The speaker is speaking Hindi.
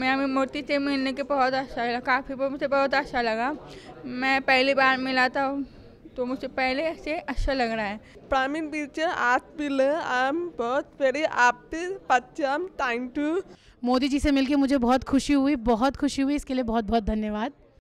मैं मूर्ति से मिलने के बहुत अच्छा लगा काफ़ी मुझे बहुत अच्छा लगा। मैं पहली बार मिला था तो मुझे पहले से अच्छा लग रहा है। प्राइम टीचर आज Art आई एम बहुत very happy, Pacham, thank you. Modi ji से मिलके मुझे बहुत खुशी हुई बहुत खुशी हुई इसके लिए बहुत बहुत धन्यवाद।